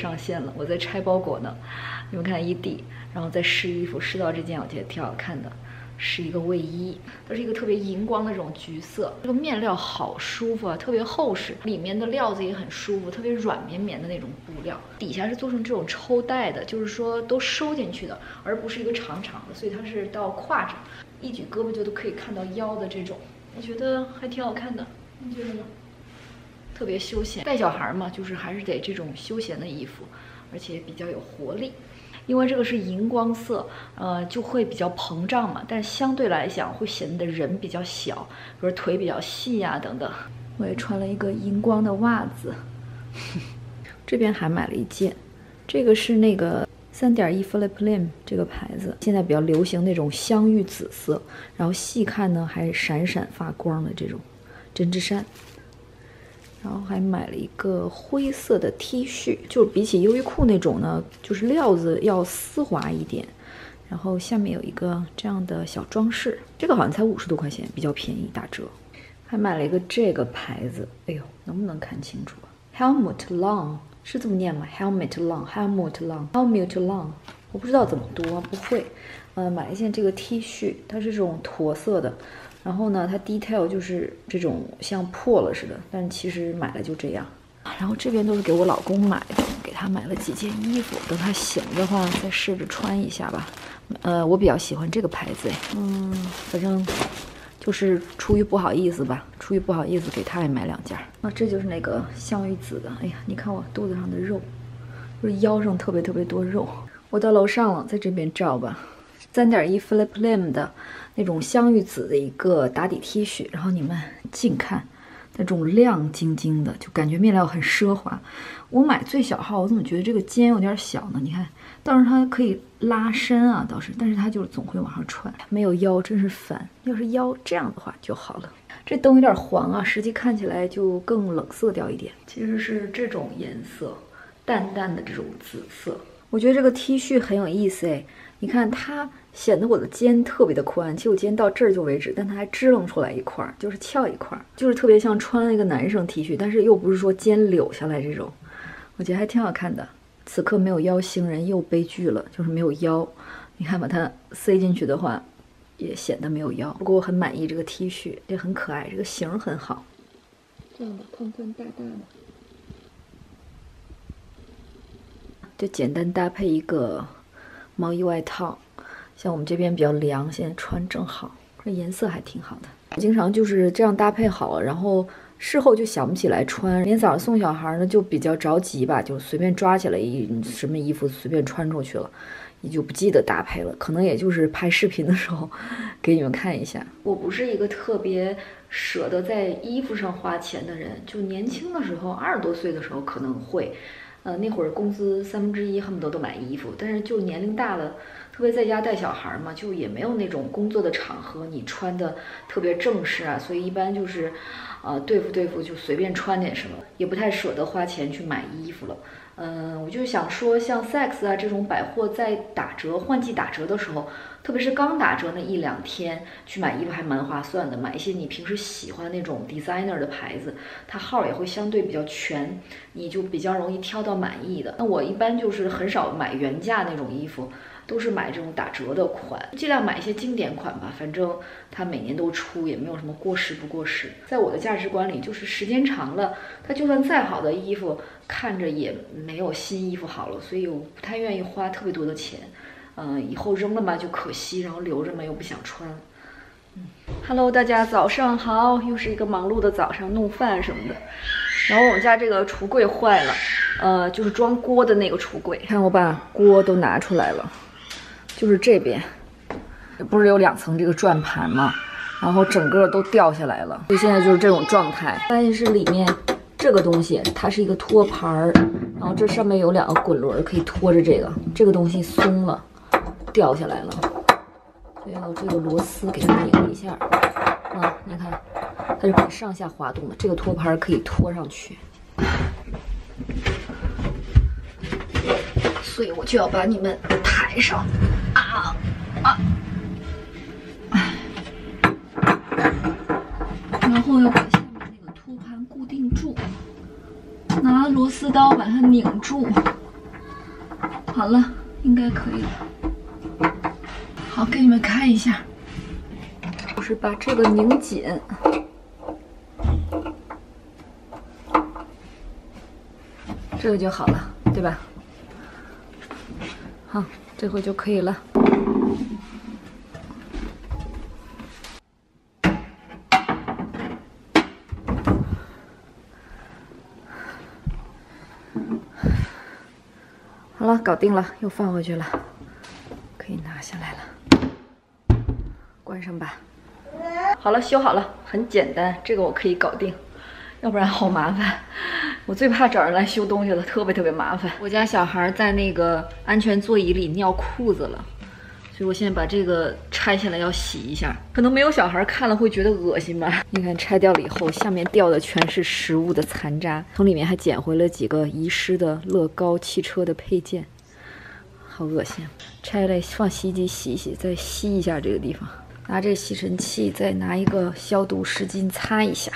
上线了，我在拆包裹呢。你们看一地，然后再试衣服，试到这件我觉得挺好看的，是一个卫衣，它是一个特别荧光的这种橘色。这个面料好舒服啊，特别厚实，里面的料子也很舒服，特别软绵绵的那种布料。底下是做成这种抽带的，就是说都收进去的，而不是一个长长的，所以它是到胯这，一举胳膊就都可以看到腰的这种，我觉得还挺好看的，你觉得呢？特别休闲，带小孩嘛，就是还是得这种休闲的衣服，而且比较有活力。因为这个是荧光色，呃，就会比较膨胀嘛，但相对来讲会显得人比较小，比如腿比较细呀等等。我也穿了一个荧光的袜子，这边还买了一件，这个是那个三点一 Philip Lim 这个牌子，现在比较流行那种香芋紫色，然后细看呢还闪闪发光的这种针织衫。然后还买了一个灰色的 T 恤，就比起优衣库那种呢，就是料子要丝滑一点。然后下面有一个这样的小装饰，这个好像才五十多块钱，比较便宜，打折。还买了一个这个牌子，哎呦，能不能看清楚啊？Helmut long 是这么念吗？Helmut Long，Helmut Long，Helmut long，我不知道怎么读，不会。呃，买一件这个 T 恤，它是这种驼色的。然后呢，它 detail 就是这种像破了似的，但其实买了就这样。然后这边都是给我老公买的，给他买了几件衣服，等他醒的话再试着穿一下吧。呃，我比较喜欢这个牌子，嗯，反正就是出于不好意思吧，出于不好意思给他也买两件。啊，这就是那个香芋紫的，哎呀，你看我肚子上的肉，就是腰上特别特别多肉。我到楼上了，在这边照吧。三点一 Philip Lim 的那种香芋紫的一个打底 T 恤，然后你们近看，那种亮晶晶的，就感觉面料很奢华。我买最小号，我怎么觉得这个肩有点小呢？你看，倒是它可以拉伸啊，倒是，但是它就是总会往上穿，没有腰真是烦。要是腰这样的话就好了。这灯有点黄啊，实际看起来就更冷色调一点。其实是这种颜色，淡淡的这种紫色。我觉得这个 T 恤很有意思哎，你看它。显得我的肩特别的宽，其实我肩到这儿就为止，但它还支棱出来一块儿，就是翘一块儿，就是特别像穿了一个男生 T 恤，但是又不是说肩柳下来这种，我觉得还挺好看的。此刻没有腰星人又悲剧了，就是没有腰。你看把它塞进去的话，也显得没有腰。不过我很满意这个 T 恤，也很可爱，这个型很好。这样的宽宽大大的，就简单搭配一个毛衣外套。像我们这边比较凉，现在穿正好，这颜色还挺好的。经常就是这样搭配好，然后事后就想不起来穿。明天早上送小孩呢，就比较着急吧，就随便抓起来一什么衣服随便穿出去了，也就不记得搭配了。可能也就是拍视频的时候给你们看一下。我不是一个特别舍得在衣服上花钱的人，就年轻的时候，二十多岁的时候可能会，呃，那会儿工资三分之一恨不得都买衣服，但是就年龄大了。特别在家带小孩嘛，就也没有那种工作的场合，你穿的特别正式啊，所以一般就是，呃，对付对付就随便穿点什么，也不太舍得花钱去买衣服了。嗯，我就想说，像 Sex 啊这种百货在打折、换季打折的时候，特别是刚打折那一两天去买衣服还蛮划算的，买一些你平时喜欢那种 designer 的牌子，它号也会相对比较全，你就比较容易挑到满意的。那我一般就是很少买原价那种衣服。都是买这种打折的款，尽量买一些经典款吧。反正它每年都出，也没有什么过时不过时。在我的价值观里，就是时间长了，它就算再好的衣服，看着也没有新衣服好了。所以我不太愿意花特别多的钱。嗯，以后扔了嘛就可惜，然后留着嘛又不想穿。嗯，Hello，大家早上好，又是一个忙碌的早上，弄饭什么的。然后我们家这个橱柜坏了，呃，就是装锅的那个橱柜。看我把锅都拿出来了。就是这边，不是有两层这个转盘吗？然后整个都掉下来了，所以现在就是这种状态。关键是里面这个东西，它是一个托盘儿，然后这上面有两个滚轮可以托着这个，这个东西松了，掉下来了，所以要这个螺丝给它拧一下。啊，你看，它是可以上下滑动的，这个托盘可以托上去。所以我就要把你们抬上。啊啊！然后要把下面那个托盘固定住，拿螺丝。丝刀把它拧住。好了，应该可以了。好，给你们看一下，就是把这个拧紧，这个就好了，对吧？好，这回就可以了。搞定了，又放回去了，可以拿下来了。关上吧。好了，修好了，很简单，这个我可以搞定，要不然好麻烦。我最怕找人来修东西了，特别特别麻烦。我家小孩在那个安全座椅里尿裤子了，所以我现在把这个拆下来要洗一下。可能没有小孩看了会觉得恶心吧？你看拆掉了以后，下面掉的全是食物的残渣，从里面还捡回了几个遗失的乐高汽车的配件，好恶心。拆来放洗衣机洗一洗，再吸一下这个地方，拿这吸尘器再拿一个消毒湿巾擦一下。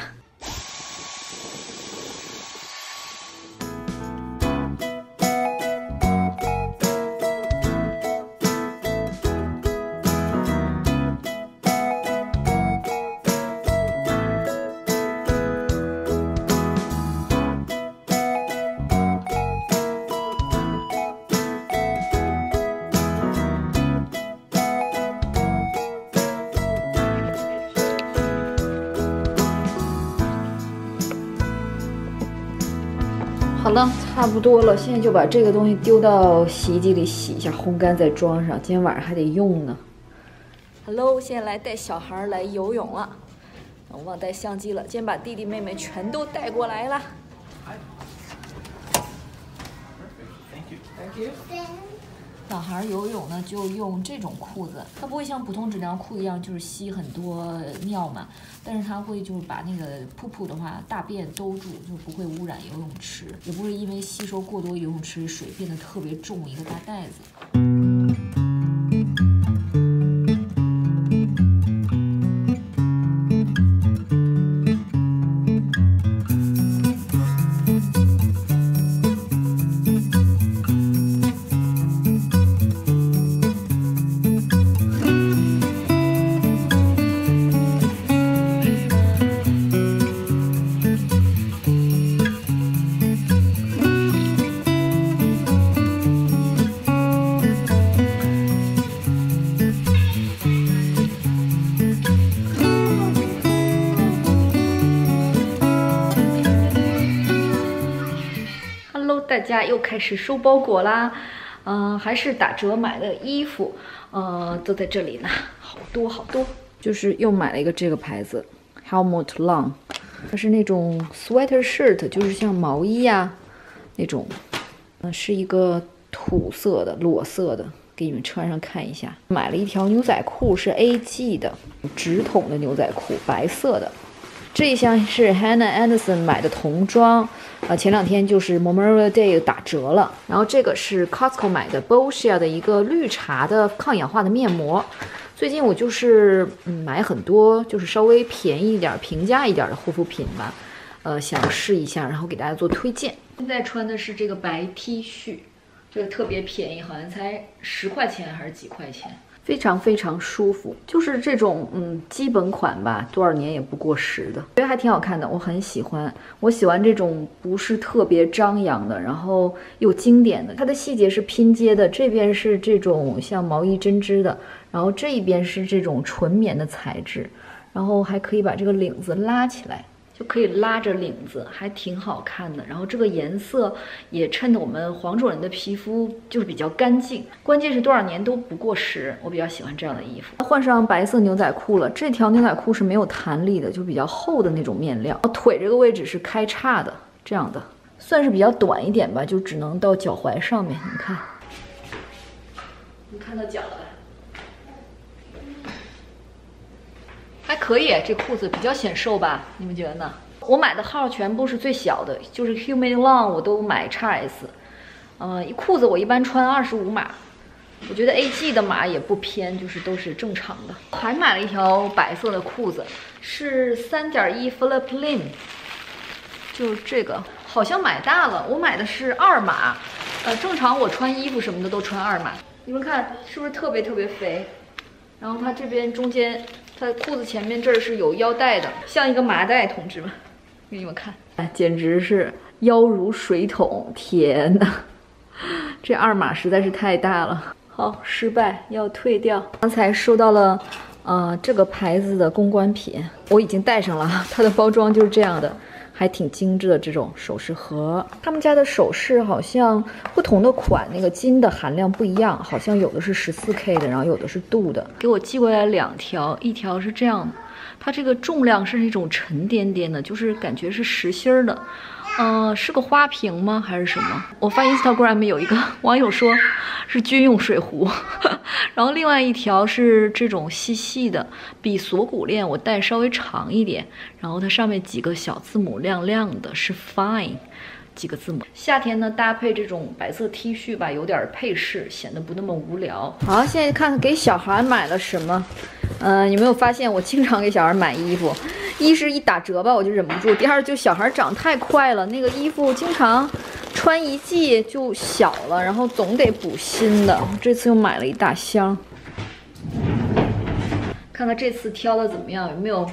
好了，差不多了，现在就把这个东西丢到洗衣机里洗一下，烘干再装上。今天晚上还得用呢。Hello，现在来带小孩来游泳了，我忘带相机了。今天把弟弟妹妹全都带过来了。Thank you. 小孩游泳呢，就用这种裤子，它不会像普通纸尿裤一样，就是吸很多尿嘛，但是它会就是把那个噗噗的话大便兜住，就不会污染游泳池，也不会因为吸收过多游泳池水变得特别重一个大袋子。又开始收包裹啦，嗯、还是打折买的衣服，呃，都在这里呢，好多好多。就是又买了一个这个牌子，Helmut Lang，它是那种 sweater shirt，就是像毛衣呀、那种，嗯、是一个土色的裸色的，给你们穿上看一下。买了一条牛仔裤，是 AG 的直筒的牛仔裤，白色的。这一箱是 Hannah Anderson 买的童装，呃，前两天就是 Memorial Day 打折了。然后这个是 Costco 买的 Boscia 的一个绿茶的抗氧化的面膜。最近我就是嗯买很多，就是稍微便宜一点、平价一点的护肤品吧，呃，想试一下，然后给大家做推荐。现在穿的是这个白 T 恤，这个特别便宜，好像才十块钱还是几块钱。非常非常舒服，就是这种嗯基本款吧，多少年也不过时的，觉得还挺好看的，我很喜欢。我喜欢这种不是特别张扬的，然后又经典的。它的细节是拼接的，这边是这种像毛衣针织的，然后这一边是这种纯棉的材质，然后还可以把这个领子拉起来。就可以拉着领子，还挺好看的。然后这个颜色也衬得我们黄种人的皮肤就是比较干净，关键是多少年都不过时。我比较喜欢这样的衣服。换上白色牛仔裤了，这条牛仔裤是没有弹力的，就比较厚的那种面料。腿这个位置是开叉的，这样的算是比较短一点吧，就只能到脚踝上面。你看，你看到脚了还可以，这裤子比较显瘦吧？你们觉得呢？我买的号全部是最小的，就是 Human Long 我都买 XS，呃，裤子我一般穿二十五码，我觉得 AG 的码也不偏，就是都是正常的。还买了一条白色的裤子，是三点一 Flip Lim，就是这个好像买大了，我买的是二码，呃，正常我穿衣服什么的都穿二码。你们看是不是特别特别肥？然后它这边中间，它裤子前面这儿是有腰带的，像一个麻袋，同志们，给你们看，哎，简直是腰如水桶！天哪，这二码实在是太大了。好，失败，要退掉。刚才收到了，呃，这个牌子的公关品，我已经戴上了，它的包装就是这样的。还挺精致的这种首饰盒，他们家的首饰好像不同的款，那个金的含量不一样，好像有的是十四 K 的，然后有的是镀的。给我寄过来两条，一条是这样的，它这个重量是那种沉甸甸的，就是感觉是实心儿的。嗯，是个花瓶吗？还是什么？我发 Instagram 有一个网友说，是军用水壶。然后另外一条是这种细细的，比锁骨链我戴稍微长一点。然后它上面几个小字母亮亮的，是 Fine。几个字母，夏天呢搭配这种白色 T 恤吧，有点配饰，显得不那么无聊。好，现在看看给小孩买了什么。嗯，有没有发现我经常给小孩买衣服？一是一打折吧，我就忍不住；第二就小孩长太快了，那个衣服经常穿一季就小了，然后总得补新的。这次又买了一大箱，看看这次挑的怎么样，有没有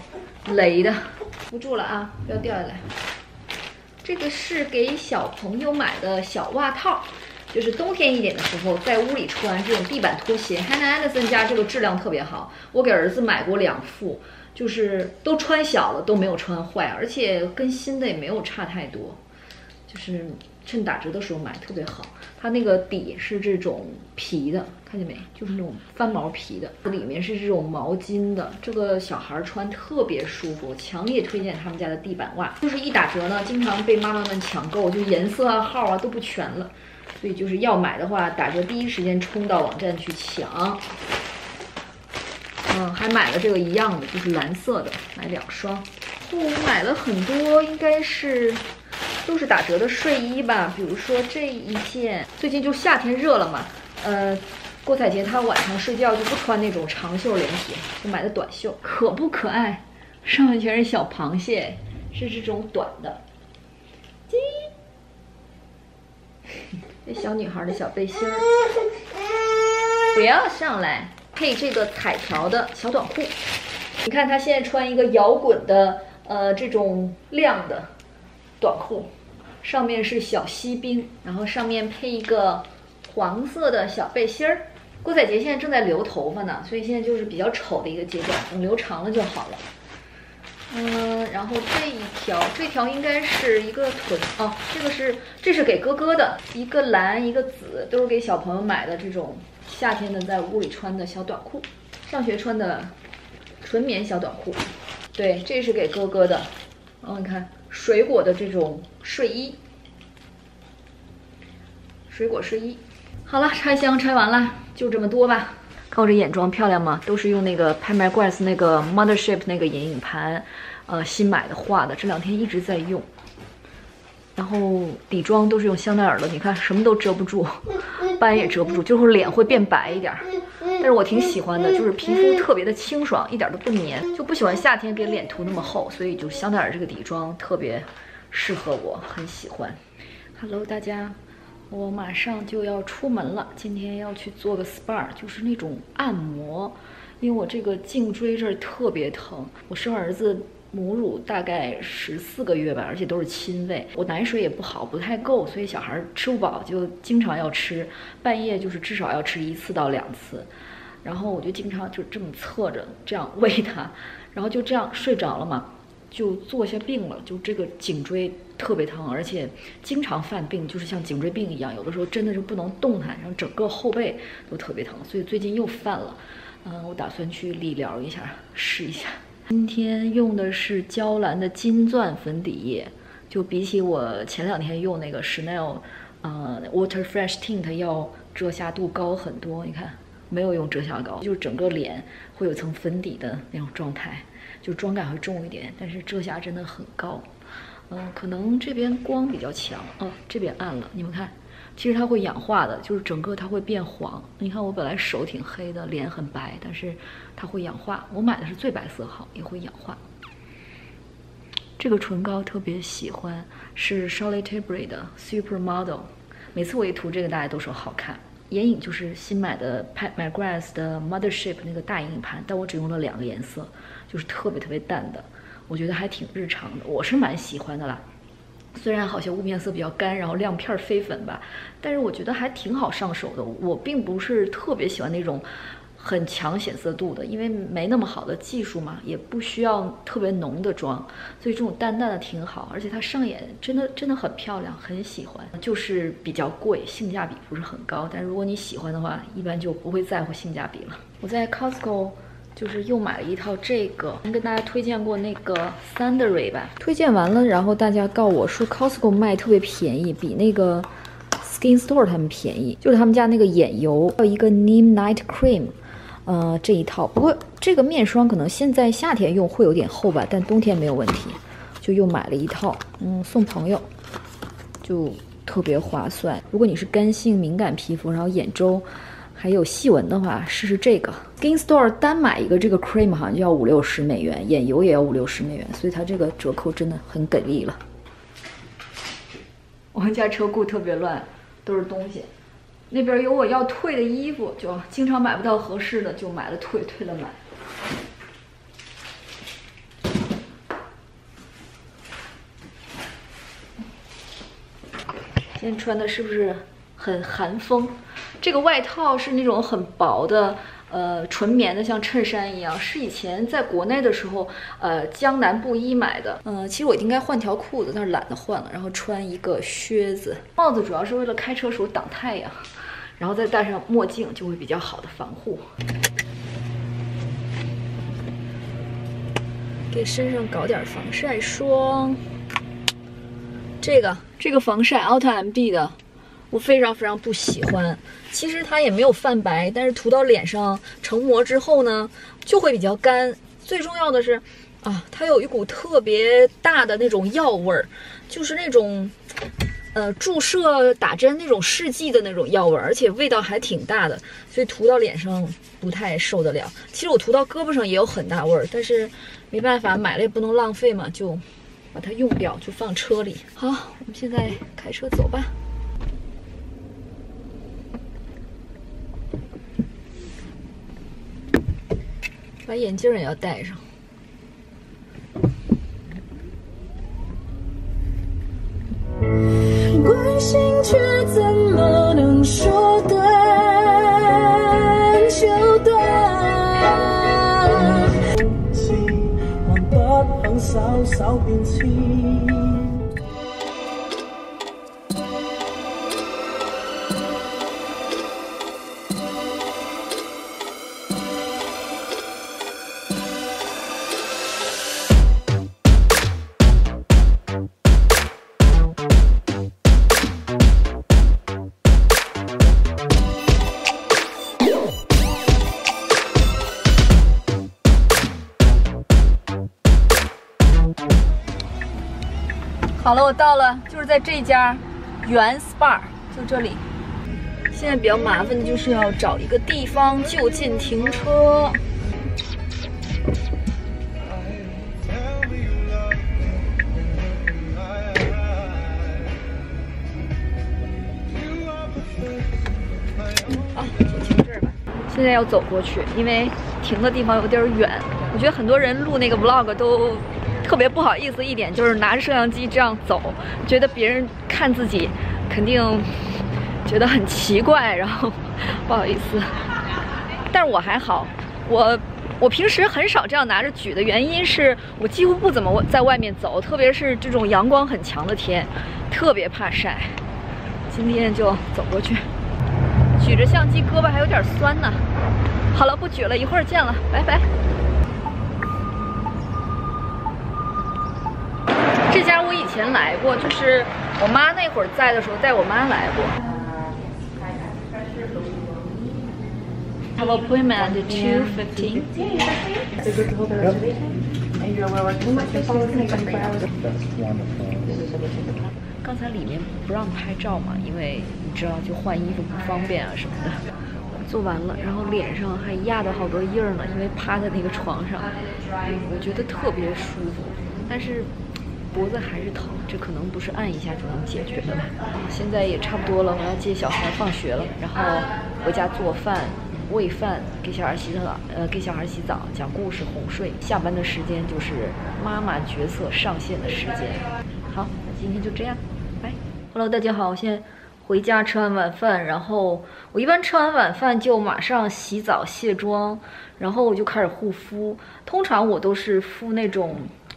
雷的？不住了啊，不要掉下来。这个是给小朋友买的小袜套，就是冬天一点的时候在屋里穿这种地板拖鞋。Hannah Anderson 家这个质量特别好，我给儿子买过两副，就是都穿小了都没有穿坏，而且跟新的也没有差太多，就是。趁打折的时候买特别好，它那个底是这种皮的，看见没？就是那种翻毛皮的，里面是这种毛巾的，这个小孩穿特别舒服，强烈推荐他们家的地板袜。就是一打折呢，经常被妈妈们抢购，就颜色啊、号啊都不全了，所以就是要买的话，打折第一时间冲到网站去抢。嗯，还买了这个一样的，就是蓝色的，买两双。我买了很多，应该是。都是打折的睡衣吧，比如说这一件，最近就夏天热了嘛，呃，郭采洁她晚上睡觉就不穿那种长袖连体，就买的短袖，可不可爱？上面全是小螃蟹，是这种短的。叽，这小女孩的小背心儿，不要上来，配这个彩条的小短裤。你看他现在穿一个摇滚的，呃，这种亮的。短裤，上面是小锡兵，然后上面配一个黄色的小背心儿。郭采洁现在正在留头发呢，所以现在就是比较丑的一个阶段，等留长了就好了。嗯，然后这一条，这条应该是一个臀哦，这个是这是给哥哥的，一个蓝一个紫，都是给小朋友买的这种夏天的在屋里穿的小短裤，上学穿的纯棉小短裤。对，这是给哥哥的，哦，你看。水果的这种睡衣，水果睡衣，好了，拆箱拆完了，就这么多吧。看我这眼妆漂亮吗？都是用那个拍卖怪斯那个 Mothership 那个眼影盘，呃，新买的画的，这两天一直在用。然后底妆都是用香奈儿的，你看什么都遮不住，斑也遮不住，就是脸会变白一点。但是我挺喜欢的，就是皮肤特别的清爽，一点都不黏，就不喜欢夏天给脸涂那么厚，所以就香奈儿这个底妆特别适合我，很喜欢。Hello，大家，我马上就要出门了，今天要去做个 SPA，就是那种按摩，因为我这个颈椎这儿特别疼，我生儿子。母乳大概十四个月吧，而且都是亲喂。我奶水也不好，不太够，所以小孩吃不饱就经常要吃，半夜就是至少要吃一次到两次。然后我就经常就这么侧着这样喂他，然后就这样睡着了嘛，就坐下病了，就这个颈椎特别疼，而且经常犯病，就是像颈椎病一样，有的时候真的是不能动弹，然后整个后背都特别疼，所以最近又犯了。嗯，我打算去理疗一下，试一下。今天用的是娇兰的金钻粉底液，就比起我前两天用那个 Chanel，呃，Water Fresh Tint 要遮瑕度高很多。你看，没有用遮瑕膏，就整个脸会有层粉底的那种状态，就妆感会重一点，但是遮瑕真的很高。嗯，可能这边光比较强，哦，这边暗了，你们看。其实它会氧化的，就是整个它会变黄。你看我本来手挺黑的，脸很白，但是它会氧化。我买的是最白色号，也会氧化。这个唇膏特别喜欢，是 Charlotte Tilbury 的 Supermodel。每次我一涂这个，大家都说好看。眼影就是新买的 Pat McGrath 的 Mothership 那个大眼影盘，但我只用了两个颜色，就是特别特别淡的，我觉得还挺日常的，我是蛮喜欢的啦。虽然好像雾面色比较干，然后亮片飞粉吧，但是我觉得还挺好上手的。我并不是特别喜欢那种很强显色度的，因为没那么好的技术嘛，也不需要特别浓的妆，所以这种淡淡的挺好。而且它上眼真的真的很漂亮，很喜欢。就是比较贵，性价比不是很高，但如果你喜欢的话，一般就不会在乎性价比了。我在 Costco。就是又买了一套这个，跟大家推荐过那个 Sundry 吧，推荐完了，然后大家告我说 Costco 卖特别便宜，比那个 Skin Store 他们便宜，就是他们家那个眼油，还有一个 Neem Night Cream，呃，这一套。不过这个面霜可能现在夏天用会有点厚吧，但冬天没有问题，就又买了一套，嗯，送朋友，就特别划算。如果你是干性敏感皮肤，然后眼周。还有细纹的话，试试这个 Skin Store 单买一个这个 cream 好像就要五六十美元，眼油也要五六十美元，所以它这个折扣真的很给力了。我们家车库特别乱，都是东西。那边有我要退的衣服，就经常买不到合适的，就买了退，退了买。今天穿的是不是很寒风？这个外套是那种很薄的，呃，纯棉的，像衬衫一样，是以前在国内的时候，呃，江南布衣买的。嗯，其实我应该换条裤子，但是懒得换了，然后穿一个靴子。帽子主要是为了开车时候挡太阳，然后再戴上墨镜，就会比较好的防护。给身上搞点防晒霜。这个这个防晒 Ulta MB 的。我非常非常不喜欢，其实它也没有泛白，但是涂到脸上成膜之后呢，就会比较干。最重要的是，啊，它有一股特别大的那种药味儿，就是那种，呃，注射打针那种试剂的那种药味儿，而且味道还挺大的，所以涂到脸上不太受得了。其实我涂到胳膊上也有很大味儿，但是没办法，买了也不能浪费嘛，就把它用掉，就放车里。好，我们现在开车走吧。把眼镜也要戴上。关心却怎么能说好了，我到了，就是在这家原 SPA，就这里。现在比较麻烦的就是要找一个地方就近停车。啊，就停这儿吧。现在要走过去，因为停的地方有点远。我觉得很多人录那个 vlog 都。特别不好意思一点就是拿着摄像机这样走，觉得别人看自己肯定觉得很奇怪，然后不好意思。但是我还好，我我平时很少这样拿着举的原因是我几乎不怎么在外面走，特别是这种阳光很强的天，特别怕晒。今天就走过去，举着相机胳膊还有点酸呢。好了，不举了，一会儿见了，拜拜。这家我以前来过，就是我妈那会儿在的时候带我妈来过。Have appointment at two fifteen. 刚才里面不让拍照嘛，因为你知道就换衣服不方便啊什么的。做完了，然后脸上还压的好多印儿呢，因为趴在那个床上，我觉得特别舒服，但是。脖子还是疼，这可能不是按一下就能解决的吧。现在也差不多了，我要接小孩放学了，然后回家做饭、喂饭，给小孩洗澡，呃，给小孩洗澡、讲故事、哄睡。下班的时间就是妈妈角色上线的时间。好，那今天就这样，拜。Hello，大家好，我现在回家吃完晚饭，然后我一般吃完晚饭就马上洗澡卸妆，然后我就开始护肤。通常我都是敷那种。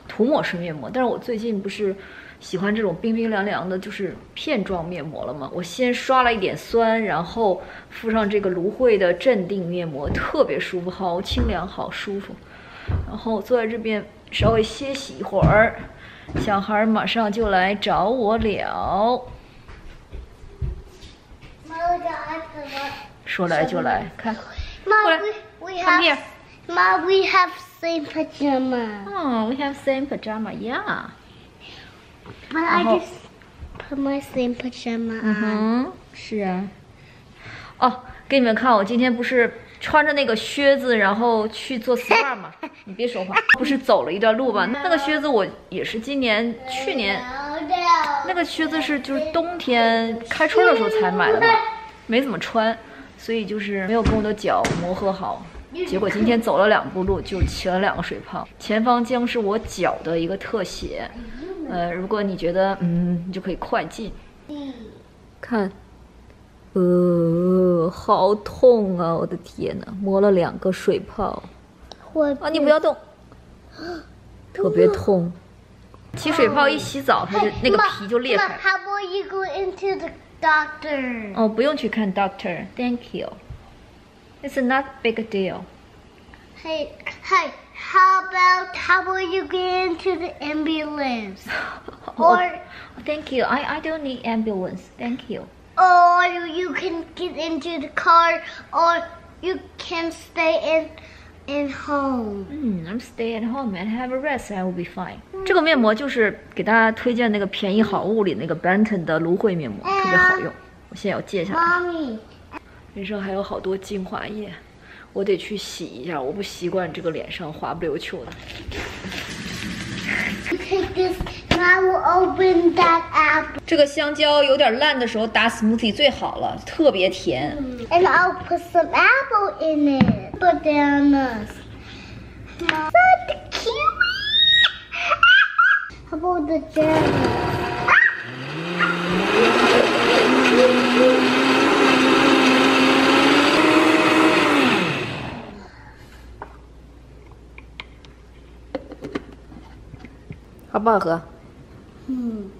涂抹式面膜，但是我最近不是喜欢这种冰冰凉凉的，就是片状面膜了吗？我先刷了一点酸，然后敷上这个芦荟的镇定面膜，特别舒服，好清凉，好舒服。然后坐在这边稍微歇息一会儿，小孩马上就来找我了。说来就来，看，过来，Come here。Mom, we have same pajama. Oh, we have same pajama, yeah. But I just put my same pajama 嗯哼，是啊。哦，给你们看，我今天不是穿着那个靴子，然后去做 SPA 吗？你别说话，不是走了一段路吧？那个靴子我也是今年、去年，那个靴子是就是冬天开春的时候才买的嘛，没怎么穿，所以就是没有跟我的脚磨合好。结果今天走了两步路就起了两个水泡，前方将是我脚的一个特写。呃，如果你觉得嗯，你就可以快进。看，呃，好痛啊！我的天哪，磨了两个水泡。我啊，你不要动，特别痛。起水泡一洗澡，它就那个皮就裂开。How about you go into the doctor？哦，不用去看 doctor，Thank you。It's not big deal. Hey, hey, how about how about you get into the ambulance? or oh, thank you. I I don't need ambulance. Thank you. Or you can get into the car, or you can stay in in home. Mm, I'm stay at home and have a rest. I will be fine. 这个面膜就是给大家推荐那个便宜好物里那个 Benton 的芦荟面膜，特别好用。我现在要借下来。 脸上还有好多精华液，我得去洗一下，我不习惯这个脸上滑不溜秋的。这个香蕉有点烂的时候打 smoothie 最好了，特别甜。And I'll put some apple in it. Bananas. So cute. How about the jelly? 不好喝？嗯。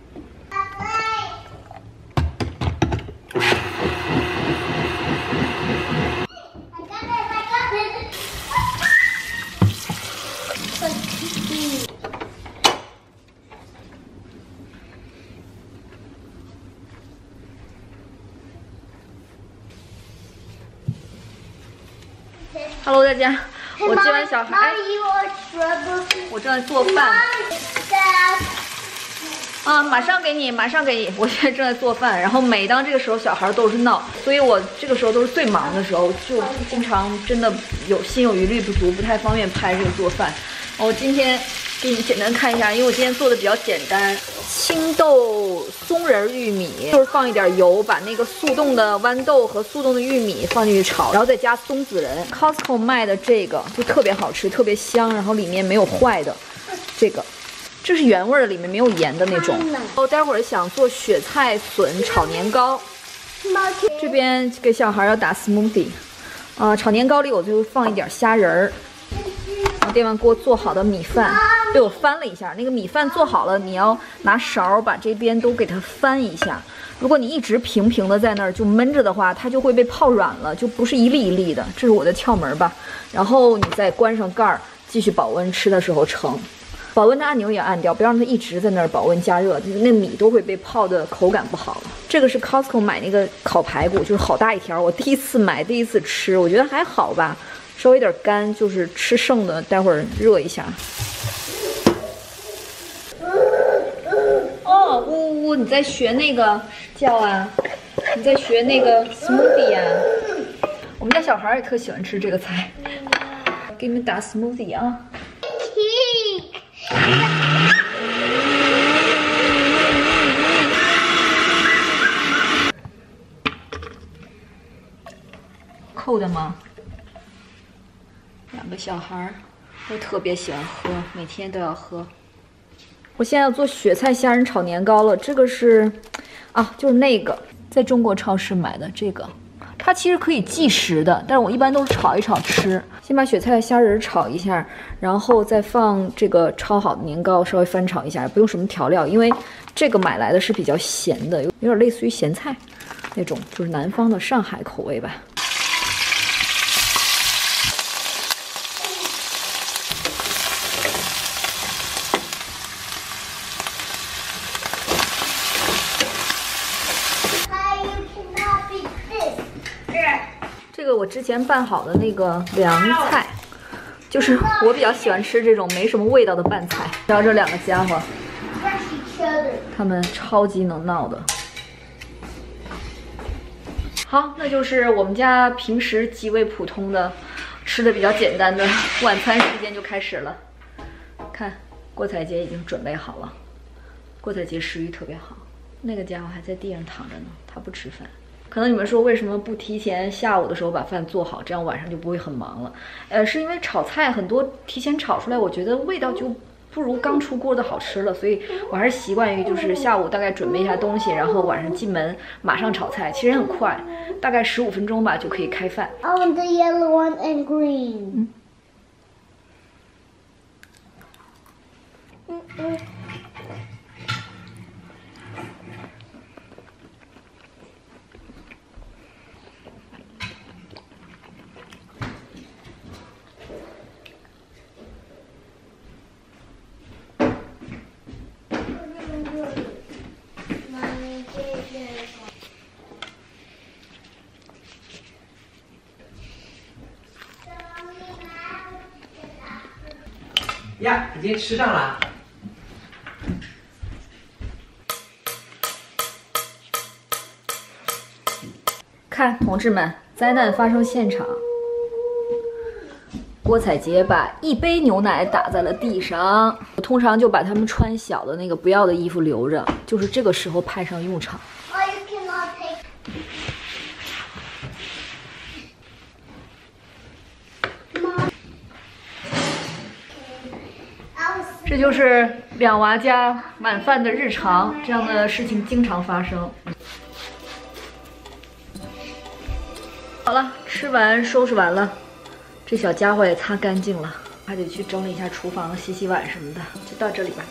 Hello，大家，我接完小孩，我正在做饭。啊，马上给你，马上给你！我现在正在做饭，然后每当这个时候，小孩都是闹，所以我这个时候都是最忙的时候，就经常真的有心有余力不足，不太方便拍这个做饭。我今天给你简单看一下，因为我今天做的比较简单，青豆松仁玉米，就是放一点油，把那个速冻的豌豆和速冻的玉米放进去炒，然后再加松子仁。Costco 卖的这个就特别好吃，特别香，然后里面没有坏的，这个。这是原味的，里面没有盐的那种。我待会儿想做雪菜笋炒年糕。这边给小孩要打 smoothie，啊，炒年糕里我就放一点虾仁儿。电饭锅做好的米饭被我翻了一下，那个米饭做好了，你要拿勺把这边都给它翻一下。如果你一直平平的在那儿就闷着的话，它就会被泡软了，就不是一粒一粒的。这是我的窍门吧。然后你再关上盖儿，继续保温，吃的时候盛。保温的按钮也按掉，不要让它一直在那儿保温加热，那米都会被泡的口感不好了。这个是 Costco 买那个烤排骨，就是好大一条，我第一次买，第一次吃，我觉得还好吧，稍微有点干，就是吃剩的，待会儿热一下。哦，呜呜，你在学那个叫啊？你在学那个 smoothie 啊？我们家小孩也特喜欢吃这个菜，给你们打 smoothie 啊。扣的吗？两个小孩儿都特别喜欢喝每天都要喝。我现在要做雪菜虾仁炒年糕了这个是啊就是那个在中国超市买的这个。它其实可以计时的，但是我一般都是炒一炒吃。先把雪菜虾仁炒一下，然后再放这个焯好的年糕，稍微翻炒一下，不用什么调料，因为这个买来的是比较咸的，有有点类似于咸菜那种，就是南方的上海口味吧。Hi, you cannot beat this. 这个我之前拌好的那个凉菜，就是我比较喜欢吃这种没什么味道的拌菜。然后这两个家伙，他们超级能闹的。好，那就是我们家平时极为普通的，吃的比较简单的 晚餐时间就开始了。看，郭采洁已经准备好了。郭采洁食欲特别好，那个家伙还在地上躺着呢，他不吃饭。可能你们说为什么不提前下午的时候把饭做好，这样晚上就不会很忙了？呃，是因为炒菜很多提前炒出来，我觉得味道就不如刚出锅的好吃了，所以我还是习惯于就是下午大概准备一下东西，然后晚上进门马上炒菜，其实很快，大概十五分钟吧就可以开饭。I want the yellow one and green. 已经吃上了。看，同志们，灾难发生现场。郭采洁把一杯牛奶打在了地上。我通常就把他们穿小的那个不要的衣服留着，就是这个时候派上用场。这就是两娃家晚饭的日常，这样的事情经常发生。好了，吃完收拾完了，这小家伙也擦干净了，还得去整理一下厨房、洗洗碗什么的，就到这里吧。